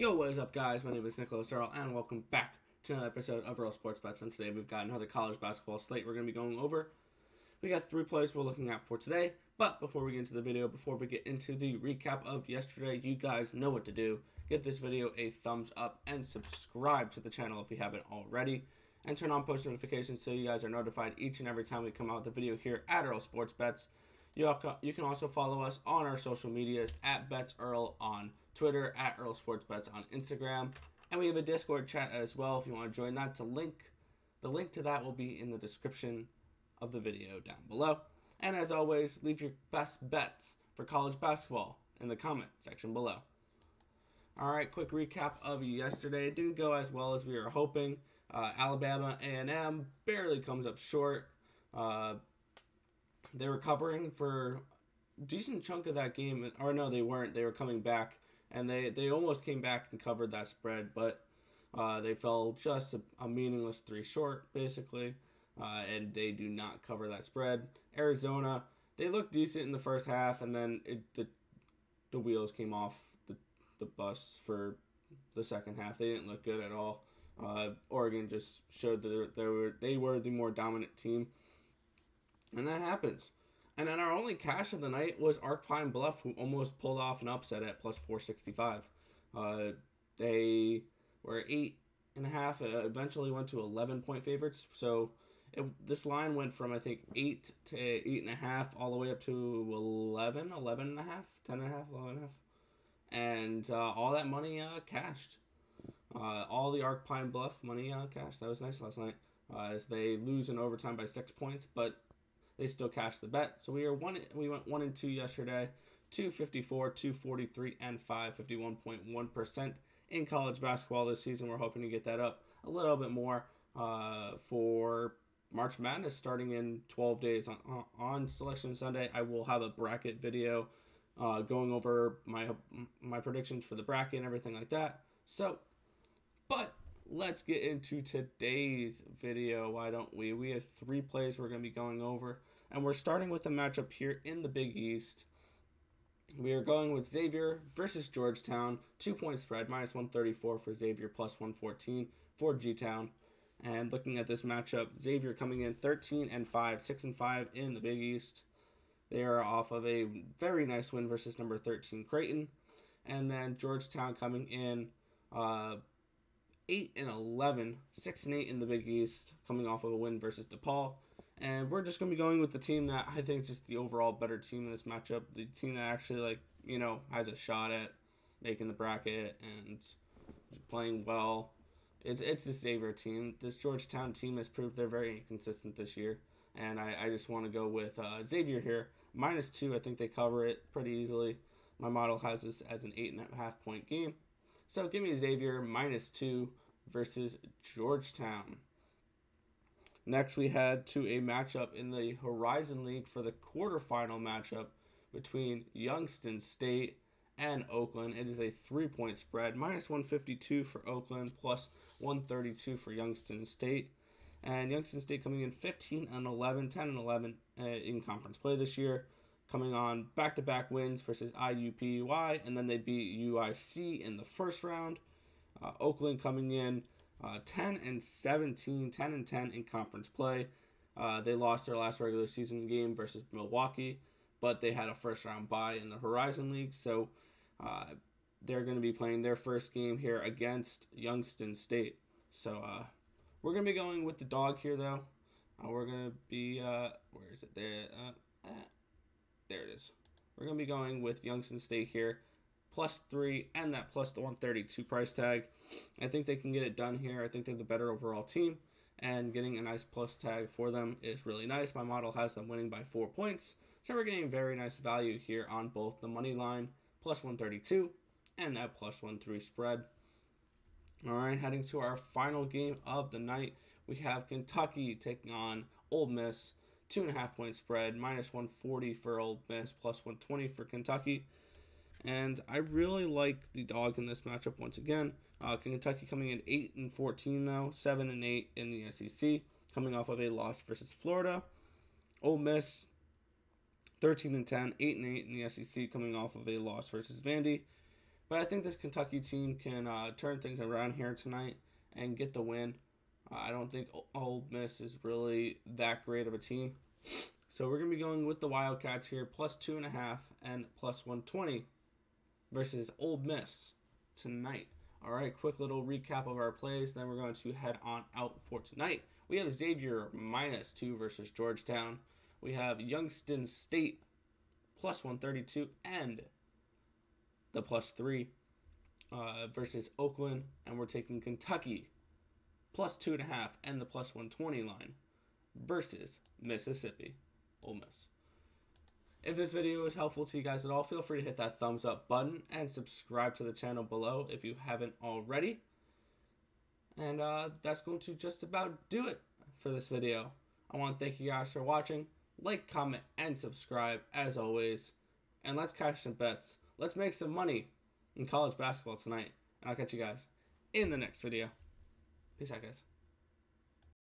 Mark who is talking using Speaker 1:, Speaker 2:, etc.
Speaker 1: Yo, what is up, guys? My name is Nicholas Earle, and welcome back to another episode of Earle Sports Bets. And today we've got another college basketball slate we're going to be going over. We got three plays we're looking at for today. But before we get into the video, before we get into the recap of yesterday, you guys know what to do. Get this video a thumbs up and subscribe to the channel if you haven't already. And turn on post notifications so you guys are notified each and every time we come out with a video here at Earle Sports Bets. You can also follow us on our social medias at Bets Earle on Twitter, at Earle Sports Bets on Instagram, and we have a Discord chat as well if you want to join that. To link, the link to that will be in the description of the video down below. And as always, leave your best bets for college basketball in the comment section below. All right, quick recap of yesterday. It didn't go as well as we were hoping. Uh, Alabama A&M barely comes up short. Uh, they were covering for decent chunk of that game, or no, they weren't. They were coming back, and they they almost came back and covered that spread, but uh, they fell just a, a, meaningless three short, basically, uh, and they do not cover that spread. Arizona, they looked decent in the first half, and then it, the the wheels came off the the bus for the second half. They didn't look good at all. Uh, Oregon just showed that they were they were the more dominant team and that happens. And then our only cash of the night was Ark Pine Bluff, who almost pulled off an upset at plus 465. Uh, they were eight and a half, uh, eventually went to 11 point favorites. So it, this line went from, I think, eight to eight and a half, all the way up to 11, 11 and a half, 10 and a half, 11 and a half. And uh, all that money uh, cashed. Uh, all the Ark Pine Bluff money uh, cashed. That was nice last night. As they lose in overtime by six points, but they still cashed the bet. So we are one. We went one and two yesterday. 254, 243, and 551.1 percent in college basketball this season. We're hoping to get that up a little bit more uh, for March Madness starting in 12 days on, on Selection Sunday. I will have a bracket video uh, going over my my predictions for the bracket and everything like that. So, but let's get into today's video. Why don't we? We have three plays we're going to be going over. And we're starting with a matchup here in the Big East. We are going with Xavier versus Georgetown. Two point spread, minus 134 for Xavier, plus 114 for G Town. And looking at this matchup, Xavier coming in 13 and 5, 6 and 5 in the Big East. They are off of a very nice win versus number 13 Creighton. And then Georgetown coming in uh, 8 and 11, 6 and 8 in the Big East, coming off of a win versus DePaul. And we're just going to be going with the team that I think is just the overall better team in this matchup. The team that actually, like, you know, has a shot at making the bracket and playing well. It's, it's the Xavier team. This Georgetown team has proved they're very inconsistent this year. And I, I just want to go with uh, Xavier here. Minus two, I think they cover it pretty easily. My model has this as an eight and a half point game. So give me Xavier minus two versus Georgetown. Next, we head to a matchup in the Horizon League for the quarterfinal matchup between Youngstown State and Oakland. It is a three point spread, minus 152 for Oakland, plus 132 for Youngstown State. And Youngstown State coming in 15 and 11, 10 and 11 uh, in conference play this year, coming on back to back wins versus IUPUI, and then they beat UIC in the first round. Uh, Oakland coming in uh, 10 and 17, 10 and 10 in conference play. Uh, they lost their last regular season game versus Milwaukee, but they had a first round bye in the Horizon League, so uh, they're going to be playing their first game here against Youngstown State. So uh, we're going to be going with the dog here, though. Uh, we're going to be where is it? There, there it is. We're going to be going with Youngstown State here plus three and that plus the 132 price tag. I think they can get it done here. I think they're the better overall team, and getting a nice plus tag for them is really nice. My model has them winning by four points, so we're getting very nice value here on both the money line plus 132 and that plus one three spread. All right, heading to our final game of the night, we have Kentucky taking on Ole Miss. Two and a half point spread, minus 140 for Ole Miss, plus 120 for Kentucky. And I really like the dog in this matchup once again. Uh, Kentucky coming in 8 and 14 though, 7 and 8 in the SEC, coming off of a loss versus Florida. Ole Miss 13 and 10, 8 and 8 in the SEC, coming off of a loss versus Vandy. But I think this Kentucky team can uh, turn things around here tonight and get the win. I don't think Ole Miss is really that great of a team. So we're going to be going with the Wildcats here, plus two and a half and plus 120 versus Ole Miss tonight. All right, quick little recap of our plays. Then we're going to head on out for tonight. We have Xavier minus two versus Georgetown. We have Youngstown State plus 132 and the plus three uh, versus Oakland. And we're taking Kentucky plus two and a half and the plus 120 line versus Mississippi. Ole Miss. If this video was helpful to you guys at all, feel free to hit that thumbs up button and subscribe to the channel below if you haven't already. And uh, that's going to just about do it for this video. I want to thank you guys for watching. Like, comment, and subscribe as always. And let's cash some bets. Let's make some money in college basketball tonight. And I'll catch you guys in the next video. Peace out, guys.